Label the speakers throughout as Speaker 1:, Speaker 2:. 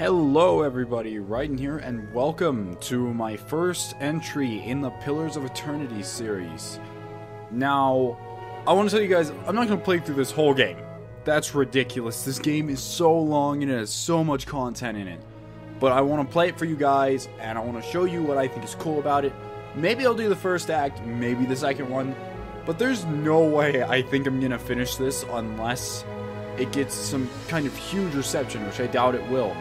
Speaker 1: Hello everybody, Raiden here, and welcome to my first entry in the Pillars of Eternity series. Now, I want to tell you guys, I'm not going to play through this whole game. That's ridiculous. This game is so long and it has so much content in it. But I want to play it for you guys, and I want to show you what I think is cool about it. Maybe I'll do the first act, maybe the second one, but there's no way I think I'm going to finish this unless it gets some kind of huge reception, which I doubt it will.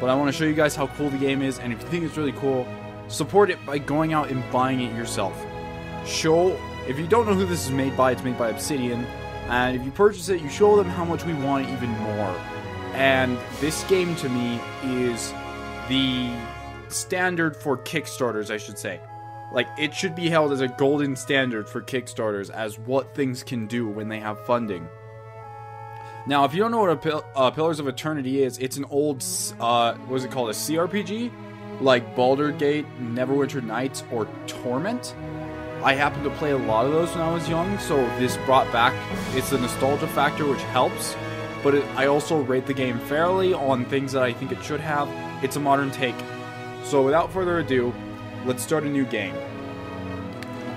Speaker 1: But I want to show you guys how cool the game is, and if you think it's really cool, support it by going out and buying it yourself. Show, if you don't know who this is made by, it's made by Obsidian, and if you purchase it, you show them how much we want it even more. And this game to me is the standard for Kickstarters, I should say. Like, it should be held as a golden standard for Kickstarters as what things can do when they have funding. Now, if you don't know what a Pil- uh, Pillars of Eternity is, it's an old, uh, what is it called, a CRPG? Like Baldur Gate, Neverwinter Nights, or Torment? I happened to play a lot of those when I was young, so this brought back, it's a nostalgia factor which helps, but it, I also rate the game fairly on things that I think it should have. It's a modern take. So without further ado, let's start a new game.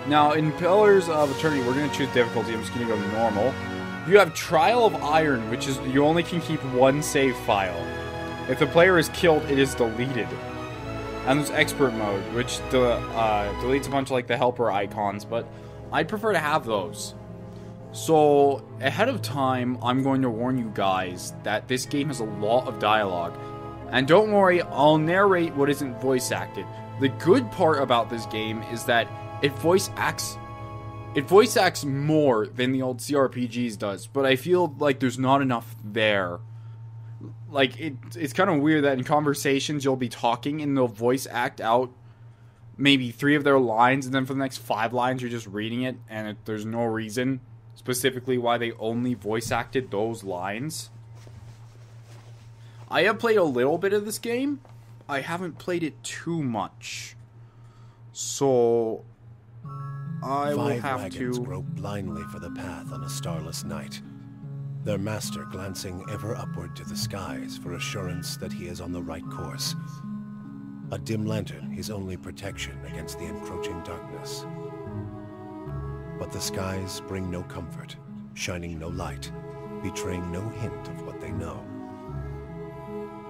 Speaker 1: Now, in Pillars of Eternity, we're going to choose difficulty. I'm just going to go normal. You have Trial of Iron, which is you only can keep one save file. If the player is killed, it is deleted. And there's Expert Mode, which de uh, deletes a bunch of like the helper icons, but I'd prefer to have those. So, ahead of time, I'm going to warn you guys that this game has a lot of dialogue. And don't worry, I'll narrate what isn't voice acted. The good part about this game is that it voice acts it voice acts more than the old CRPGs does, but I feel like there's not enough there. Like it, it's kind of weird that in conversations you'll be talking and they'll voice act out maybe three of their lines, and then for the next five lines you're just reading it, and it, there's no reason specifically why they only voice acted those lines. I have played a little bit of this game. I haven't played it too much, so I will
Speaker 2: Five
Speaker 1: have
Speaker 2: wagons
Speaker 1: to.
Speaker 2: grope blindly for the path on a starless night. Their master glancing ever upward to the skies for assurance that he is on the right course. A dim lantern his only protection against the encroaching darkness. But the skies bring no comfort, shining no light, betraying no hint of what they know.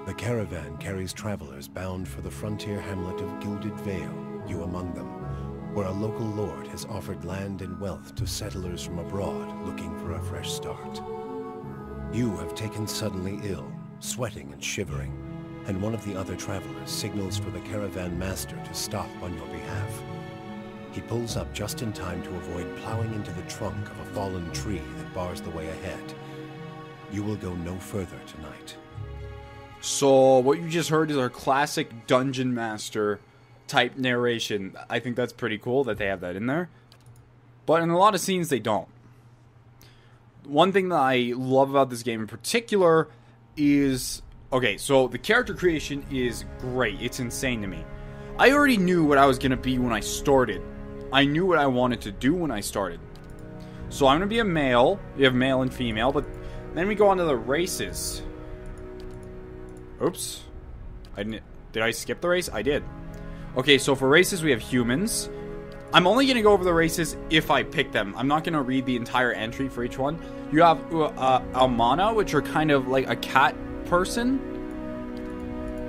Speaker 2: The caravan carries travelers bound for the frontier hamlet of Gilded Vale, you among them where a local lord has offered land and wealth to settlers from abroad looking for a fresh start. You have taken suddenly ill, sweating and shivering, and one of the other travelers signals for the caravan master to stop on your behalf. He pulls up just in time to avoid plowing into the trunk of a fallen tree that bars the way ahead. You will go no further tonight.
Speaker 1: So what you just heard is our classic dungeon master type narration. I think that's pretty cool that they have that in there. But in a lot of scenes they don't. One thing that I love about this game in particular is okay, so the character creation is great. It's insane to me. I already knew what I was going to be when I started. I knew what I wanted to do when I started. So I'm going to be a male. We have male and female, but then we go on to the races. Oops. I didn't did I skip the race? I did. Okay, so for races we have humans. I'm only going to go over the races if I pick them. I'm not going to read the entire entry for each one. You have uh, Aumaua, which are kind of like a cat person.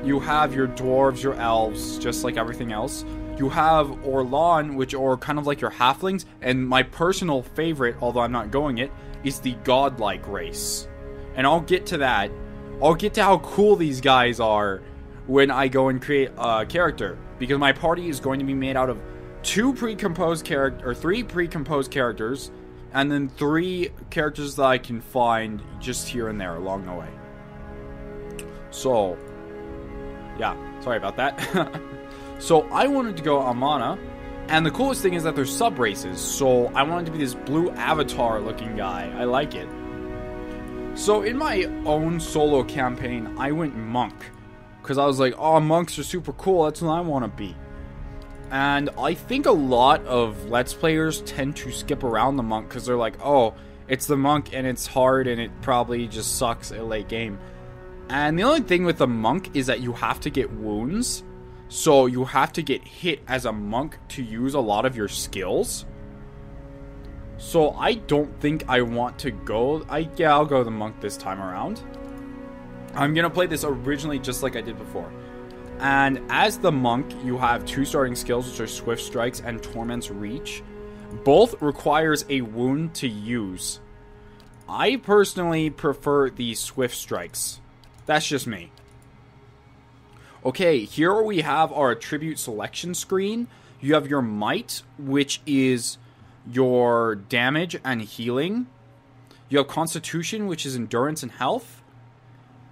Speaker 1: You have your dwarves, your elves, just like everything else. You have Orlan, which are kind of like your halflings. And my personal favorite, although I'm not going it, is the godlike race. And I'll get to that. I'll get to how cool these guys are when I go and create a character because my party is going to be made out of two pre-composed character or three pre-composed characters and then three characters that I can find just here and there along the way. So, yeah, sorry about that. so I wanted to go Aumaua, and the coolest thing is that there's sub races. So I wanted to be this blue avatar looking guy. I like it. So in my own solo campaign, I went monk because I was like, oh, monks are super cool. That's what I want to be. And I think a lot of Let's Players tend to skip around the monk because they're like, oh, it's the monk and it's hard and it probably just sucks a late game. And the only thing with the monk is that you have to get wounds. So you have to get hit as a monk to use a lot of your skills. So I don't think I want to go. I yeah, I'll go the monk this time around. I'm gonna play this originally just like I did before. And as the monk, you have two starting skills, which are Swift Strikes and Torment's Reach. Both requires a wound to use. I personally prefer the Swift Strikes. That's just me. Okay, here we have our attribute selection screen. You have your might, which is your damage and healing. You have constitution, which is endurance and health.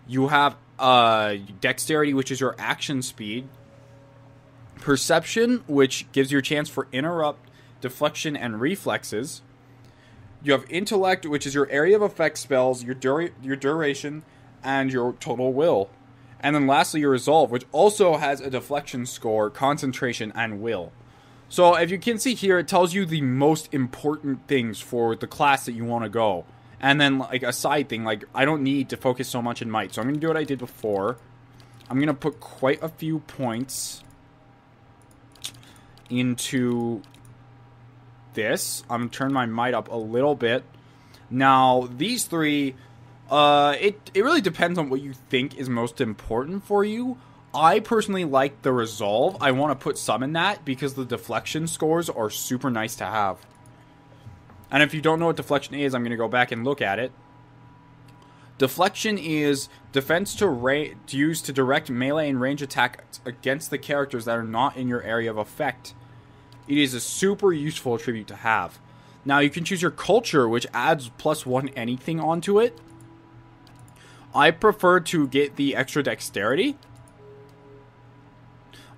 Speaker 1: You have uh, dexterity, which is your action speed. Perception, which gives you a chance for interrupt, deflection, and reflexes. You have intellect, which is your area of effect spells, your dura- your duration, and your total will. And then lastly, your resolve, which also has a deflection score, concentration, and will. So if you can see here, it tells you the most important things for the class that you want to go. And then like a side thing, like I don't need to focus so much in might. So I'm gonna do what I did before. I'm gonna put quite a few points into this. I'm gonna turn my might up a little bit. Now these three, uh, it it really depends on what you think is most important for you. I personally like the resolve. I want to put some in that because the deflection scores are super nice to have. And if you don't know what deflection is, I'm going to go back and look at it. Deflection is defense to, ra- to use to direct melee and range attack against the characters that are not in your area of effect. It is a super useful attribute to have. Now you can choose your culture, which adds plus one anything onto it. I prefer to get the extra dexterity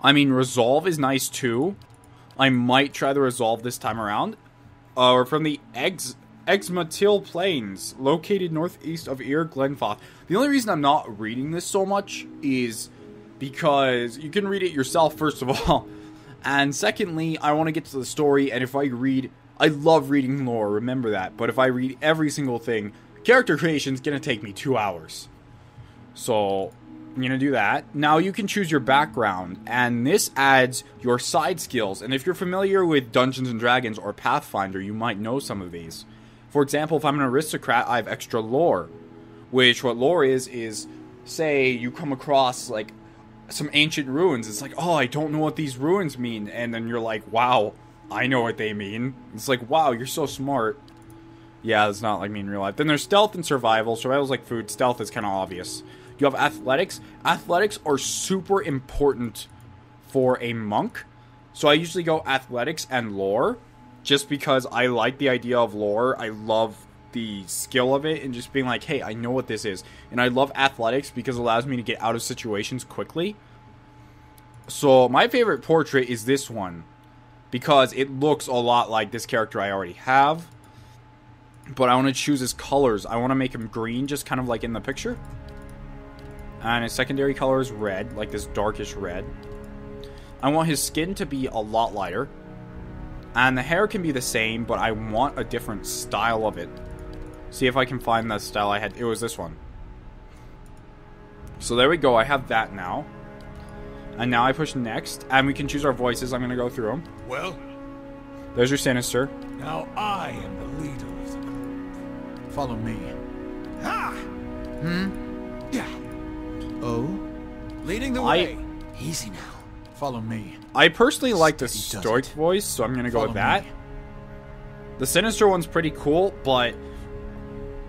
Speaker 1: I mean, Resolve is nice too. I might try the Resolve this time around. Uh, we're from the Ex Ixamitl Plains, located northeast of Eir Glanfath. The only reason I'm not reading this so much is because you can read it yourself, first of all. And secondly, I want to get to the story, and if I read... I love reading lore, remember that. But if I read every single thing, character creation is going to take me two hours. So, I'm going to do that. Now you can choose your background, and this adds your side skills. And if you're familiar with Dungeons and Dragons or Pathfinder, you might know some of these. For example, if I'm an aristocrat, I have extra lore. Which, what lore is, is say you come across like some ancient ruins. It's like, oh, I don't know what these ruins mean. And then you're like, wow, I know what they mean. It's like, wow, you're so smart. Yeah, it's not like me in real life. Then there's stealth and survival. Survival's like food. Stealth is kind of obvious. You have athletics. Athletics are super important for a monk. So I usually go athletics and lore just because I like the idea of lore. I love the skill of it and just being like, hey, I know what this is. And I love athletics because it allows me to get out of situations quickly. So my favorite portrait is this one because it looks a lot like this character I already have. But I want to choose his colors. I want to make him green, just kind of like in the picture. And his secondary color is red, like this darkish red. I want his skin to be a lot lighter. And the hair can be the same, but I want a different style of it. See if I can find the style I had. It was this one. So there we go. I have that now. And now I push next, and we can choose our voices. I'm going to go through them.
Speaker 3: Well?
Speaker 1: There's your Sinister.
Speaker 3: Now I am the leader of the group. Follow me. Ha!
Speaker 4: Hmm?
Speaker 3: Yeah.
Speaker 4: Oh?
Speaker 3: Leading the
Speaker 1: I-
Speaker 3: way.
Speaker 4: Easy now.
Speaker 3: Follow me.
Speaker 1: I personally like the
Speaker 4: Steady
Speaker 1: stoic voice, so I'm going to go
Speaker 3: Follow
Speaker 1: with that.
Speaker 3: me.
Speaker 1: The Sinister one's pretty cool, but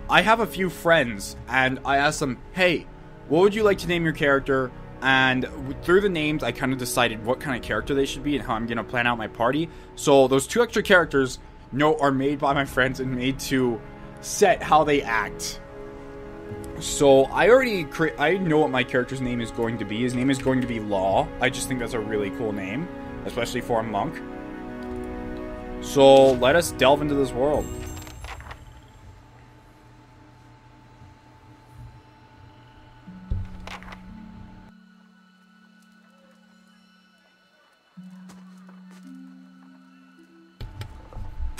Speaker 1: I have a few friends, and I asked them, hey, what would you like to name your character? And through the names, I kind of decided what kind of character they should be and how I'm going to plan out my party. So those two extra characters no, are made by my friends and made to set how they act. So I already cre- I know what my character's name is going to be. His name is going to be Law. I just think that's a really cool name, especially for a monk. So let us delve into this world.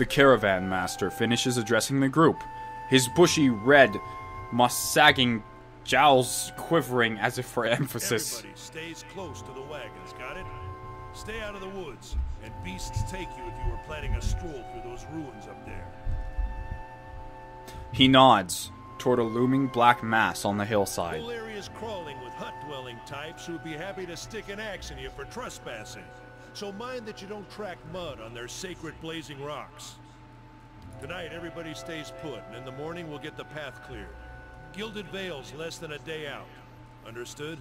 Speaker 1: The caravan master finishes addressing the group, his bushy red, must sagging jowls quivering as if for emphasis.
Speaker 5: Everybody stays close to the wagons, got it? Stay out of the woods, and beasts take you if you were planning a stroll through those ruins up there.
Speaker 1: He nods toward a looming black mass on the hillside.
Speaker 5: Whole area's crawling with hut-dwelling types who'd be happy to stick an axe in you for trespassing. So mind that you don't track mud on their sacred blazing rocks. Tonight, everybody stays put, and in the morning we'll get the path cleared. Gilded Vale's less than a day out. Understood?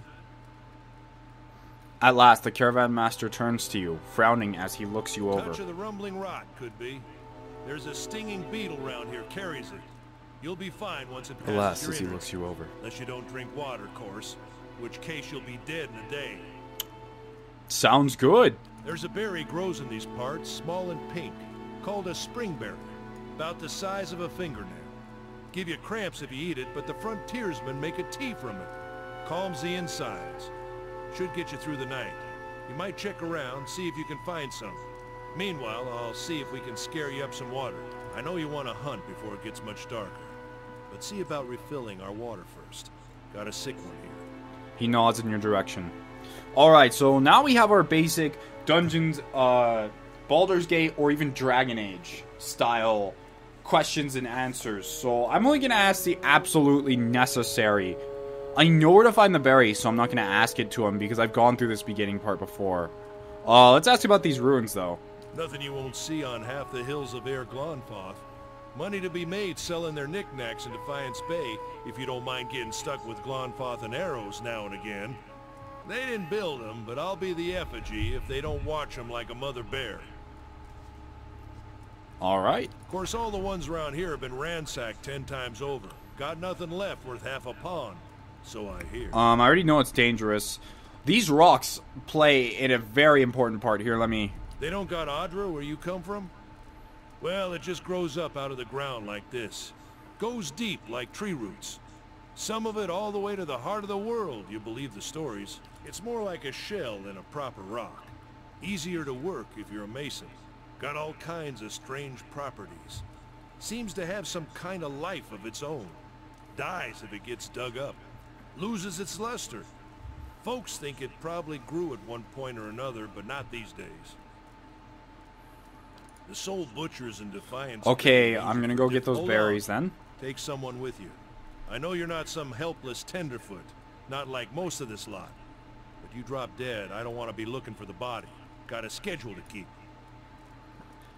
Speaker 1: At last, the caravan master turns to you, frowning as he looks you over.
Speaker 5: Touch of the rumbling rot, could be. There's a stinging beetle round here carries it. You'll be fine once it passes
Speaker 1: Alas, as he looks you over.
Speaker 5: Unless you don't drink water, course. Which case you'll be dead in a day.
Speaker 1: Sounds good.
Speaker 5: There's a berry grows in these parts, small and pink, called a springberry, about the size of a fingernail. Give you cramps if you eat it, but the frontiersmen make a tea from it. Calms the insides. Should get you through the night. You might check around, see if you can find some. Meanwhile, I'll see if we can scare you up some water. I know you want to hunt before it gets much darker. But see about refilling our water first. Got a sick one here.
Speaker 1: He nods in your direction. Alright, so now we have our basic Dungeons, uh, Baldur's Gate, or even Dragon Age style questions and answers. So I'm only going to ask the absolutely necessary. I know where to find the berry, so I'm not going to ask it to him because I've gone through this beginning part before. Uh, let's ask about these ruins, though.
Speaker 5: Nothing you won't see on half the hills of Eir Glanfath. Money to be made selling their knickknacks in Defiance Bay, if you don't mind getting stuck with Glanfathan arrows now and again. They didn't build them, but I'll be the effigy if they don't watch them like a mother bear.
Speaker 1: Alright.
Speaker 5: Of course, all the ones around here have been ransacked ten times over. Got nothing left worth half a pawn. So I hear.
Speaker 1: Um, I already know it's dangerous. These rocks play in a very important part here. Let me
Speaker 5: They don't got Adra where you come from? Well, it just grows up out of the ground like this. Goes deep like tree roots. Some of it all the way to the heart of the world, you believe the stories. It's more like a shell than a proper rock. Easier to work if you're a mason. Got all kinds of strange properties. Seems to have some kind of life of its own. Dies if it gets dug up. Loses its luster. Folks think it probably grew at one point or another, but not these days. The soul butchers in Defiance.
Speaker 1: Okay, I'm gonna go get those berries then.
Speaker 5: Take someone with you. I know you're not some helpless tenderfoot, not like most of this lot. But you drop dead, I don't want to be looking for the body. Got a schedule to keep.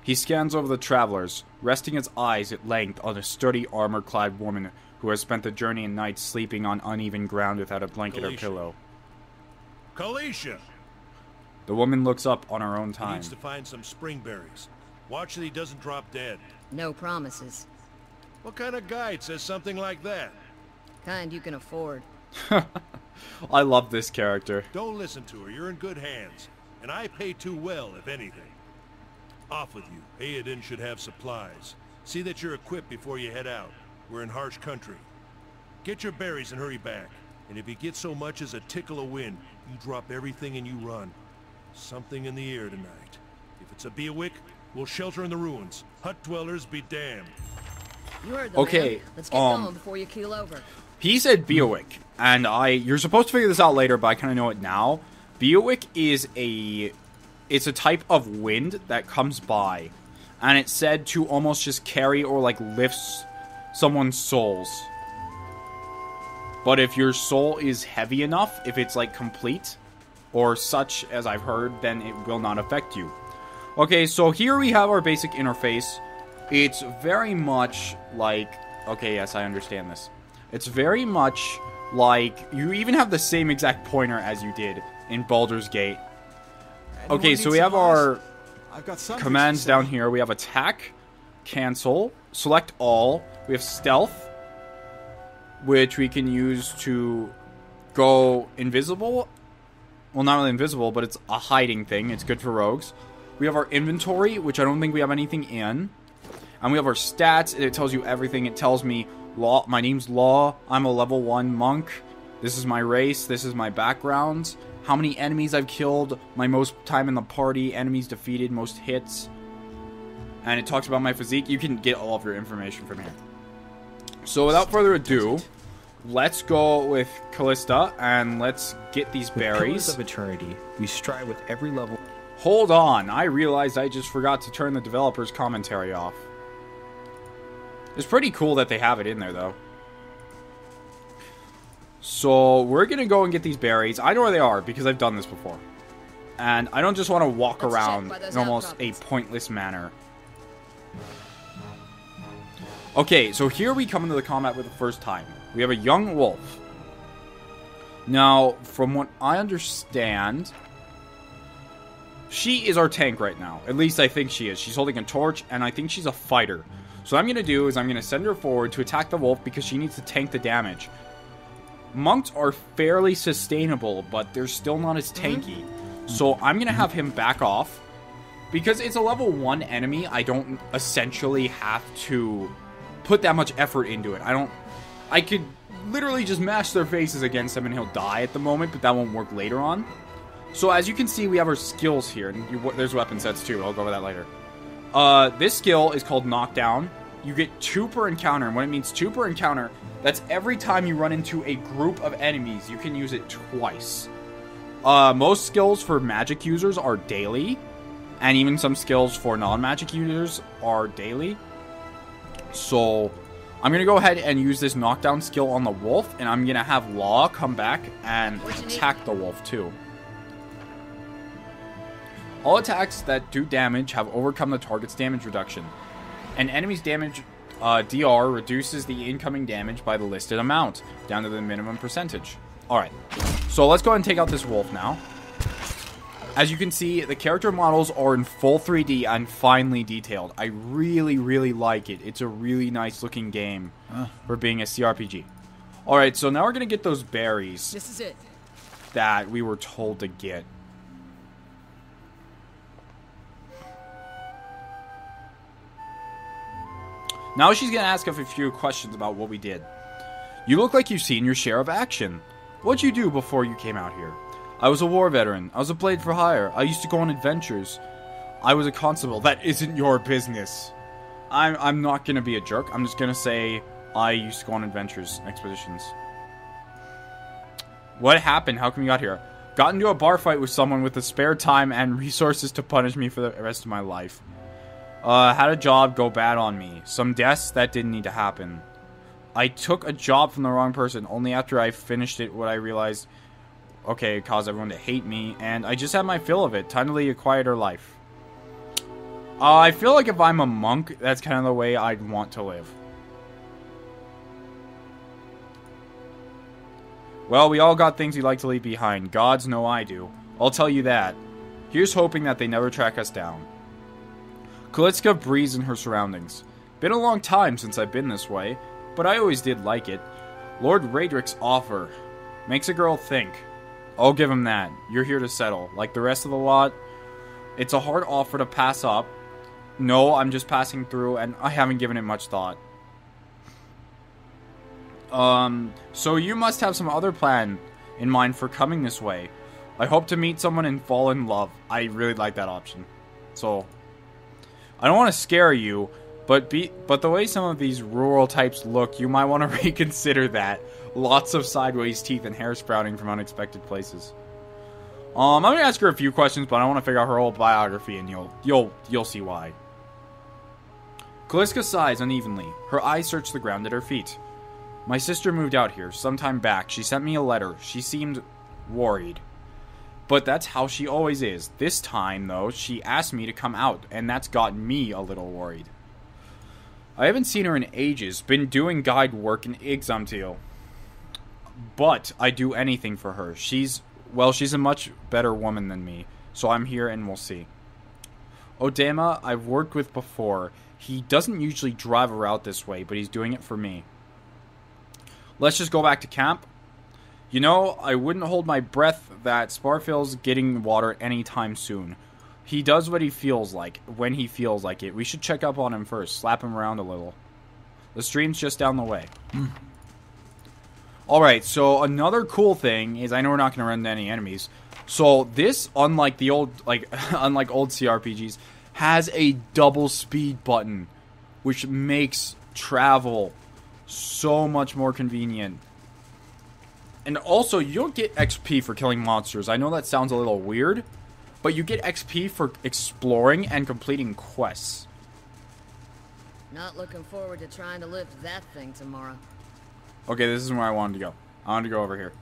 Speaker 1: He scans over the travelers, resting his eyes at length on a sturdy armor-clad woman who has spent the journey and night sleeping on uneven ground without a blanket or pillow.
Speaker 5: Calisca!
Speaker 1: The woman looks up on her own
Speaker 5: He
Speaker 1: time.
Speaker 5: needs to find some springberries. Watch that he doesn't drop dead.
Speaker 6: No promises.
Speaker 5: What kind of guide says something like that?
Speaker 6: Kind you can afford.
Speaker 1: I love this character.
Speaker 5: Don't listen to her. You're in good hands. And I pay too well, if anything. Off with you. Heodan should have supplies. See that you're equipped before you head out. We're in harsh country. Get your berries and hurry back. And if you get so much as a tickle of wind, you drop everything and you run. Something in the air tonight. If it's a Biawac, we'll shelter in the ruins. Hut dwellers be damned.
Speaker 6: You heard the
Speaker 1: Okay,
Speaker 6: man. Let's get
Speaker 1: um,
Speaker 6: going before you keel over.
Speaker 1: He said Biawac, and I you're supposed to figure this out later, but I kind of know it now. Biawac is a it's a type of wind that comes by, and it's said to almost just carry or like lifts someone's souls. But if your soul is heavy enough, if it's like complete or such as I've heard, then it will not affect you. Okay, so here we have our basic interface. It's very much like okay, yes, I understand this. It's very much like you even have the same exact pointer as you did in Baldur's Gate.
Speaker 3: Anyone
Speaker 1: Okay, so we have our
Speaker 3: I've got
Speaker 1: commands down here. We have attack, cancel, select all. We have stealth, which we can use to go invisible. Well, not really invisible, but it's a hiding thing. It's good for rogues. We have our inventory, which I don't think we have anything in. And we have our stats. It tells you everything. It tells me law. My name's Law. I'm a level one monk. This is my race. This is my background. How many enemies I've killed. My most time in the party. Enemies defeated. Most hits. And it talks about my physique. You can get all of your information from here. So without further ado, let's go with Calisca and let's get these
Speaker 7: With
Speaker 1: berries.
Speaker 7: of Eternity, we strive with every level.
Speaker 1: Hold on, I realized I just forgot to turn the developer's commentary off. It's pretty cool that they have it in there, though. So, we're gonna go and get these berries. I know where they are because I've done this before. And I don't just want to walk
Speaker 6: Let's
Speaker 1: around in almost a pointless manner. Okay, so here we come into the combat for the first time. We have a young wolf. Now, from what I understand, she is our tank right now. At least I think she is. She's holding a torch, and I think she's a fighter. So what I'm going to do is I'm going to send her forward to attack the wolf because she needs to tank the damage. Monks are fairly sustainable, but they're still not as tanky. So I'm going to have him back off. Because it's a level 1 enemy, I don't essentially have to put that much effort into it. I don't... I could literally just mash their faces against him and he'll die at the moment, but that won't work later on. So as you can see, we have our skills here, and there's weapon sets too. I'll go over that later. Uh, this skill is called Knockdown. You get two per encounter, and when it means two per encounter, that's every time you run into a group of enemies. You can use it twice. Uh, most skills for magic users are daily, and even some skills for non-magic users are daily. So, I'm gonna go ahead and use this knockdown skill on the wolf, and I'm gonna have Law come back and
Speaker 6: What you need?
Speaker 1: attack the wolf too. All attacks that do damage have overcome the target's damage reduction. An enemy's damage uh, DR reduces the incoming damage by the listed amount, down to the minimum percentage. Alright, so let's go ahead and take out this wolf now. As you can see, the character models are in full 3D and finely detailed. I really, really like it. It's a really nice looking game for being a CRPG. Alright, so now we're going to get those berries
Speaker 6: This is it.
Speaker 1: that we were told to get. Now she's going to ask us a few questions about what we did. You look like you've seen your share of action. What'd you do before you came out here? I was a war veteran. I was a blade for hire. I used to go on adventures. I was a constable. That isn't your business. I'm, I'm not going to be a jerk. I'm just going to say I used to go on adventures, expeditions. What happened? How come you got here? Got into a bar fight with someone with the spare time and resources to punish me for the rest of my life. Uh, had a job go bad on me. Some deaths that didn't need to happen. I took a job from the wrong person. Only after I finished it would I realize, okay, it caused everyone to hate me, and I just had my fill of it. Time to lead a quieter life. Uh, I feel like if I'm a monk, that's kind of the way I'd want to live. Well, we all got things we like to leave behind. Gods know I do. I'll tell you that. Here's hoping that they never track us down. Calisca breathes in her surroundings. Been a long time since I've been this way, but I always did like it. Lord Raedric's offer makes a girl think. I'll give him that. You're here to settle. Like the rest of the lot, it's a hard offer to pass up. No, I'm just passing through, and I haven't given it much thought. Um, so you must have some other plan in mind for coming this way. I hope to meet someone and fall in love. I really like that option. So, I don't want to scare you, but be but the way some of these rural types look, you might want to reconsider that. Lots of sideways teeth and hair sprouting from unexpected places. Um, I'm gonna ask her a few questions, but I want to figure out her whole biography, and you'll you'll you'll see why. Calisca sighs unevenly. Her eyes search the ground at her feet. My sister moved out here some time back. She sent me a letter. She seemed worried. But that's how she always is. This time, though, she asked me to come out, and that's got me a little worried. I haven't seen her in ages. Been doing guide work in Ixamitl. But I do anything for her. She's, well, she's a much better woman than me. So I'm here and we'll see. Odema, I've worked with before. He doesn't usually drive a route this way, but he's doing it for me. Let's just go back to camp. You know, I wouldn't hold my breath that Sparfel's getting water anytime soon. He does what he feels like, when he feels like it. We should check up on him first, slap him around a little. The stream's just down the way. Alright, so another cool thing is I know we're not going to run into any enemies. So this, unlike the old, like, unlike old CRPGs, has a double speed button, which makes travel so much more convenient. And also, you don't get XP for killing monsters. I know that sounds a little weird, but you get XP for exploring and completing quests.
Speaker 6: Not looking forward to trying to lift that thing tomorrow.
Speaker 1: Okay, this is where I wanted to go. I wanted to go over here.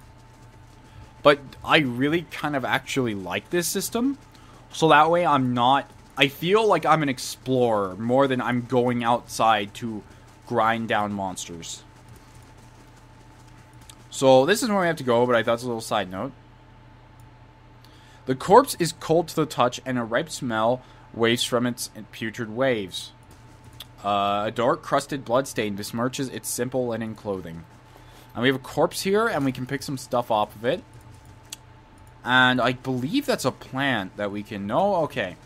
Speaker 1: But I really kind of actually like this system. So that way I'm not... I feel like I'm an explorer more than I'm going outside to grind down monsters. So this is where we have to go, but I thought it's a little side note. The corpse is cold to the touch, and a ripe smell waves from its putrid waves. Uh, a dark, crusted bloodstain besmirches its simple linen clothing. And we have a corpse here, and we can pick some stuff off of it. And I believe that's a plant that we can... know. Okay.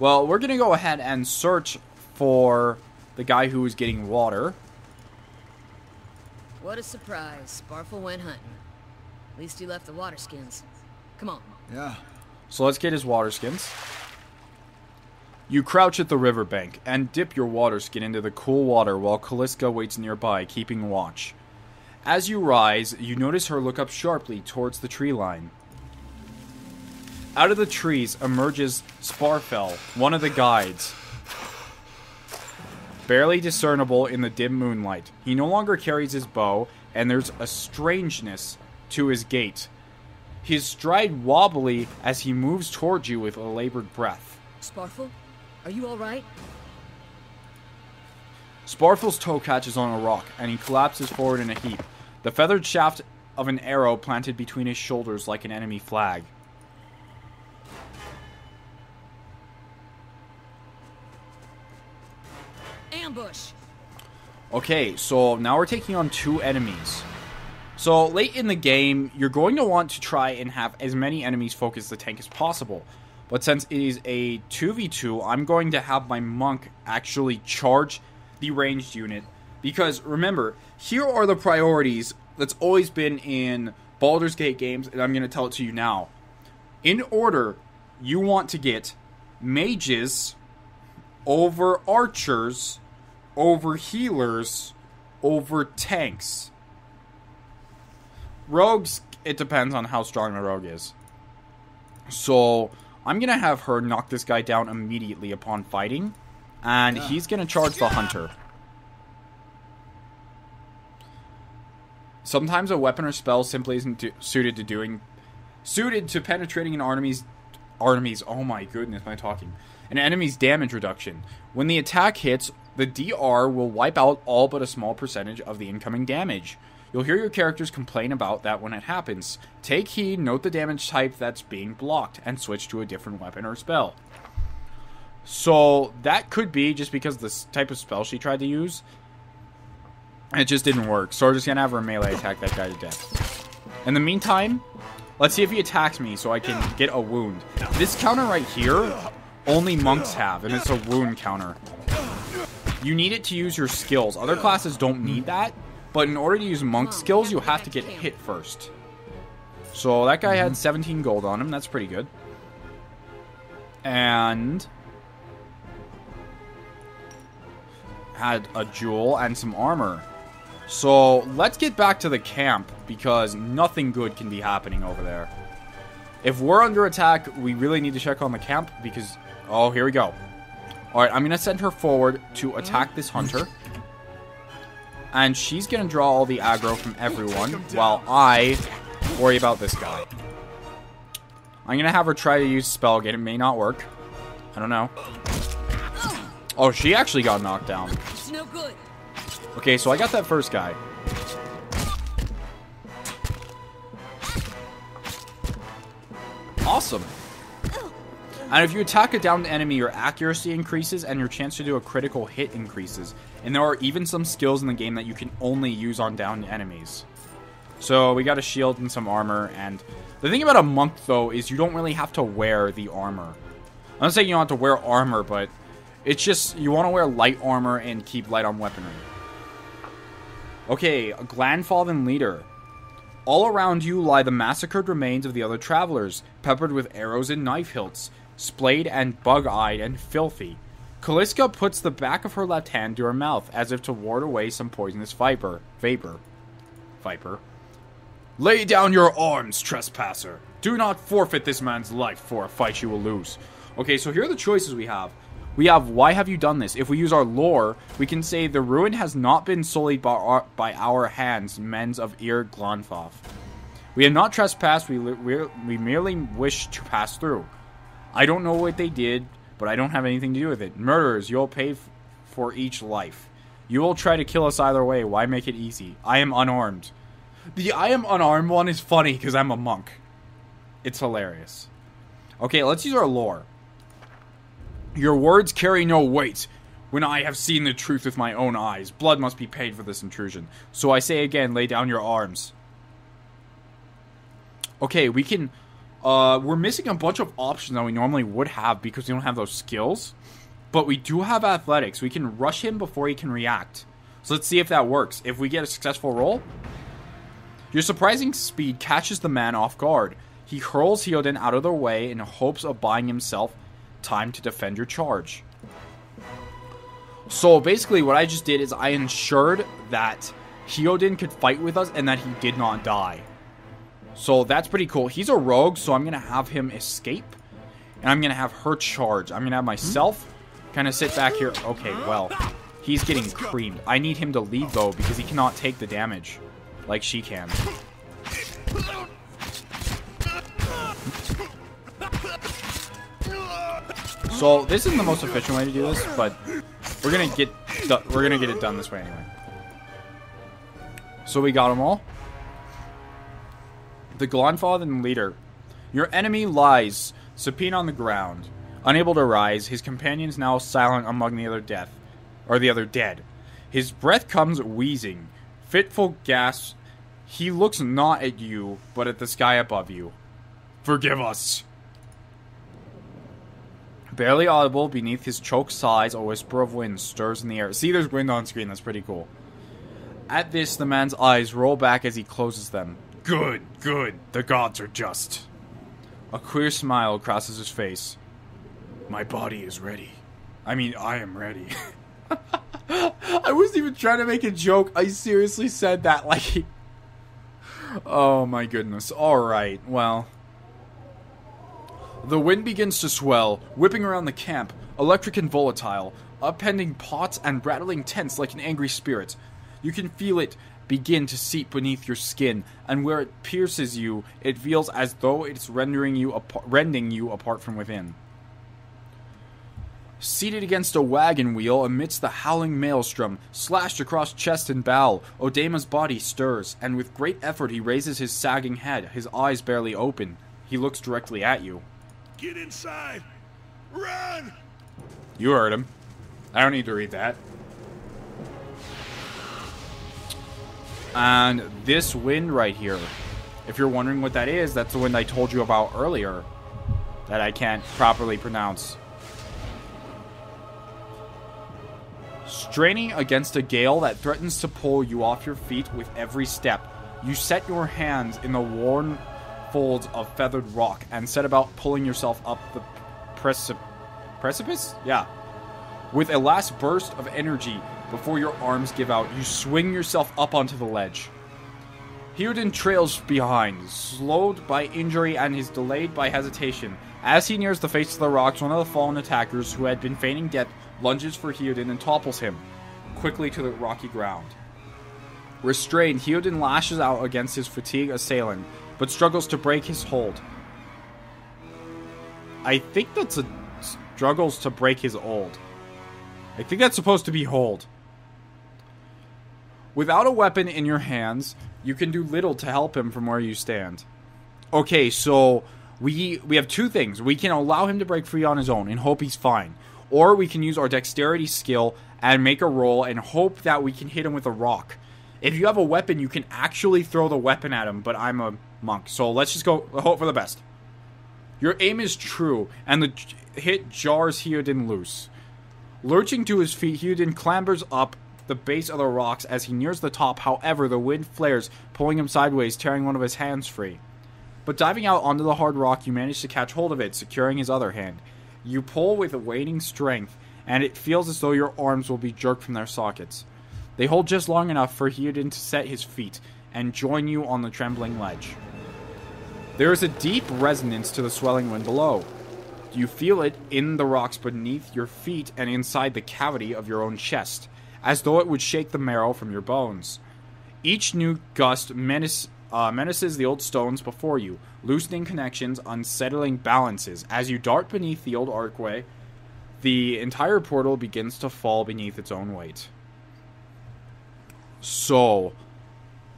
Speaker 1: Well, we're going to go ahead and search for the guy who is getting water.
Speaker 6: What a surprise. Sparfel went hunting. At least he left the water skins. Come on.
Speaker 3: Yeah.
Speaker 1: So let's get his water skins. You crouch at the riverbank and dip your water skin into the cool water while Calisca waits nearby, keeping watch. As you rise, you notice her look up sharply towards the tree line. Out of the trees emerges Sparfel, one of the guides. Barely discernible in the dim moonlight, he no longer carries his bow, and there's a strangeness to his gait. His stride wobbly as he moves towards you with a labored breath.
Speaker 6: Sparfel? Are you alright?
Speaker 1: Sparfel's toe catches on a rock, and he collapses forward in a heap, the feathered shaft of an arrow planted between his shoulders like an enemy flag.
Speaker 6: Ambush!
Speaker 1: Okay, so now we're taking on two enemies. So late in the game, you're going to want to try and have as many enemies focus the tank as possible. But since it is a 2v2, I'm going to have my monk actually charge the ranged unit. Because remember, here are the priorities that's always been in Baldur's Gate games, and I'm going to tell it to you now. In order, you want to get mages over archers, over healers, over tanks. Rogues, it depends on how strong the rogue is. So, I'm going to have her knock this guy down immediately upon fighting. And he's going to charge the hunter. Sometimes a weapon or spell simply isn't do- suited to doing... Suited to penetrating an enemy's... Enemies, oh my goodness, am I talking? An enemy's damage reduction. When the attack hits, the DR will wipe out all but a small percentage of the incoming damage. You'll hear your characters complain about that when it happens. Take heed, note the damage type that's being blocked, and switch to a different weapon or spell. So, that could be just because the type of spell she tried to use, it just didn't work. So we're just gonna have her melee attack that guy to death. In the meantime, let's see if he attacks me so I can get a wound. This counter right here, only monks have, and it's a wound counter. You need it to use your skills. Other classes don't need that, but in order to use monk skills, you have to get hit first. So that guy had mm-hmm. 17 gold on him. That's pretty good. And had a jewel and some armor. So let's get back to the camp because nothing good can be happening over there. If we're under attack, we really need to check on the camp because... Oh, here we go. Alright, I'm going to send her forward to attack this hunter. And she's going to draw all the aggro from everyone while I worry about this guy. I'm going to have her try to use spell again. It may not work. I don't know. Oh, she actually got knocked down.
Speaker 6: It's no good.
Speaker 1: Okay, so I got that first guy. And if you attack a downed enemy, your accuracy increases and your chance to do a critical hit increases. And there are even some skills in the game that you can only use on downed enemies. So we got a shield and some armor. And the thing about a monk, though, is you don't really have to wear the armor. I'm not saying you don't have to wear armor, but it's just you want to wear light armor and keep light on weaponry. Okay, a Glanfathan leader. All around you lie the massacred remains of the other travelers, peppered with arrows and knife hilts, splayed and bug-eyed and filthy. Calisca puts the back of her left hand to her mouth, as if to ward away some poisonous viper. Vapor. Viper. Lay down your arms, trespasser. Do not forfeit this man's life for a fight you will lose. Okay, so here are the choices we have. We have, why have you done this? If we use our lore, we can say the ruin has not been sullied by our, by our hands, men's of Eir Glanfath. We have not trespassed, we, we, we merely wish to pass through. I don't know what they did, but I don't have anything to do with it. Murderers, you'll pay for each life. You will try to kill us either way. Why make it easy? I am unarmed. The I am unarmed one is funny because I'm a monk. It's hilarious. Okay, let's use our lore. Your words carry no weight. When I have seen the truth with my own eyes, blood must be paid for this intrusion. So I say again, lay down your arms. Okay, we can... Uh, we're missing a bunch of options that we normally would have because we don't have those skills. But we do have athletics. We can rush him before he can react. So let's see if that works. If we get a successful roll, your surprising speed catches the man off guard. He hurls Heodan out of the way in hopes of buying himself time to defend your charge. So basically what I just did is I ensured that Heodan could fight with us and that he did not die. So that's pretty cool. He's a rogue, so I'm going to have him escape. And I'm going to have her charge. I'm going to have myself kind of sit back here. Okay, well, he's getting creamed. I need him to lead, though, because he cannot take the damage like she can. So this isn't the most efficient way to do this, but we're gonna get we're gonna get it done this way anyway. So we got them all. The Glanfathan leader. Your enemy lies, supine on the ground, unable to rise. His companions now silent among the other death, or the other dead. His breath comes wheezing, fitful gasps. He looks not at you, but at the sky above you. Forgive us. Barely audible beneath his choked sighs, a whisper of wind stirs in the air. See, there's wind on screen. That's pretty cool. At this, the man's eyes roll back as he closes them. Good, good. The gods are just. A queer smile crosses his face. My body is ready. I mean, I am ready. I wasn't even trying to make a joke. I seriously said that like. oh my goodness. Alright, well. The wind begins to swell, whipping around the camp, electric and volatile, upending pots and rattling tents like an angry spirit. You can feel it begin to seep beneath your skin, and where it pierces you, it feels as though it's rendering you apart, rending you apart from within. Seated against a wagon wheel amidst the howling maelstrom, slashed across chest and bow, Odema's body stirs, and with great effort he raises his sagging head, his eyes barely open. He looks directly at you.
Speaker 5: Get inside! Run!
Speaker 1: You heard him. I don't need to read that. And this wind right here, if you're wondering what that is, that's the wind I told you about earlier that I can't properly pronounce. Straining against a gale that threatens to pull you off your feet with every step, you set your hands in the worn folds of feathered rock and set about pulling yourself up the precip precipice? Yeah. With a last burst of energy before your arms give out, you swing yourself up onto the ledge. Heodan trails behind, slowed by injury and is delayed by hesitation. As he nears the face of the rocks, one of the fallen attackers, who had been feigning death, lunges for Heodan and topples him quickly to the rocky ground. Restrained, Heodan lashes out against his fatigued assailant, but struggles to break his hold. I think that's a struggles to break his hold. I think that's supposed to be hold. Without a weapon in your hands, you can do little to help him from where you stand. Okay, so we we have two things. We can allow him to break free on his own and hope he's fine. Or we can use our dexterity skill and make a roll and hope that we can hit him with a rock. If you have a weapon, you can actually throw the weapon at him, but I'm a monk. So let's just go hope for the best. Your aim is true, and the hit jars Heodan loose. Lurching to his feet, Heodan clambers up the base of the rocks as he nears the top. However, the wind flares, pulling him sideways, tearing one of his hands free. But diving out onto the hard rock, you manage to catch hold of it, securing his other hand. You pull with waning strength, and it feels as though your arms will be jerked from their sockets. They hold just long enough for Heodan to set his feet, and join you on the trembling ledge. There is a deep resonance to the swelling wind below. You feel it in the rocks beneath your feet and inside the cavity of your own chest, as though it would shake the marrow from your bones. Each new gust menace, uh, menaces the old stones before you, loosening connections, unsettling balances. As you dart beneath the old archway, the entire portal begins to fall beneath its own weight. So,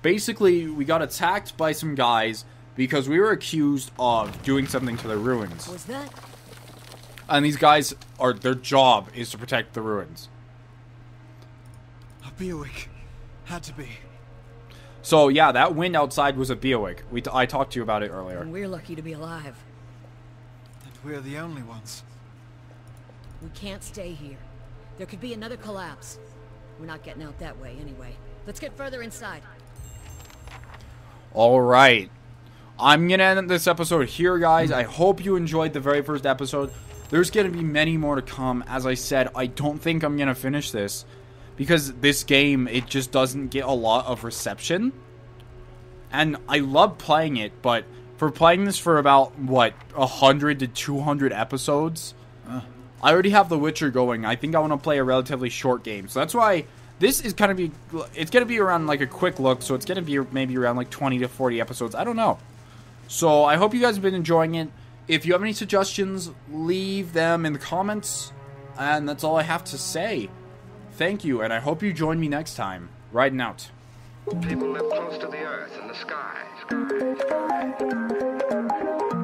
Speaker 1: basically, we got attacked by some guys because we were accused of doing something to the ruins.
Speaker 6: Was that?
Speaker 1: And these guys are their job is to protect the ruins.
Speaker 3: A Biawac. Had to be.
Speaker 1: So yeah, that wind outside was a Biawac. We t- I talked to you about it earlier.
Speaker 6: And we're lucky to be alive.
Speaker 3: And we're the only ones.
Speaker 6: We can't stay here. There could be another collapse. We're not getting out that way anyway. Let's get further inside.
Speaker 1: All right. I'm going to end this episode here, guys. I hope you enjoyed the very first episode. There's going to be many more to come. As I said, I don't think I'm going to finish this because this game, it just doesn't get a lot of reception. And I love playing it, but for playing this for about, what, 100 to 200 episodes, I already have The Witcher going. I think I want to play a relatively short game. So that's why this is kind of be it's going to be around like a quick look, so it's going to be maybe around like 20 to 40 episodes. I don't know. So I hope you guys have been enjoying it. If you have any suggestions, leave them in the comments. And that's all I have to say. Thank you, and I hope you join me next time. Raiden out.
Speaker 8: People live close to the earth and the sky. sky, sky.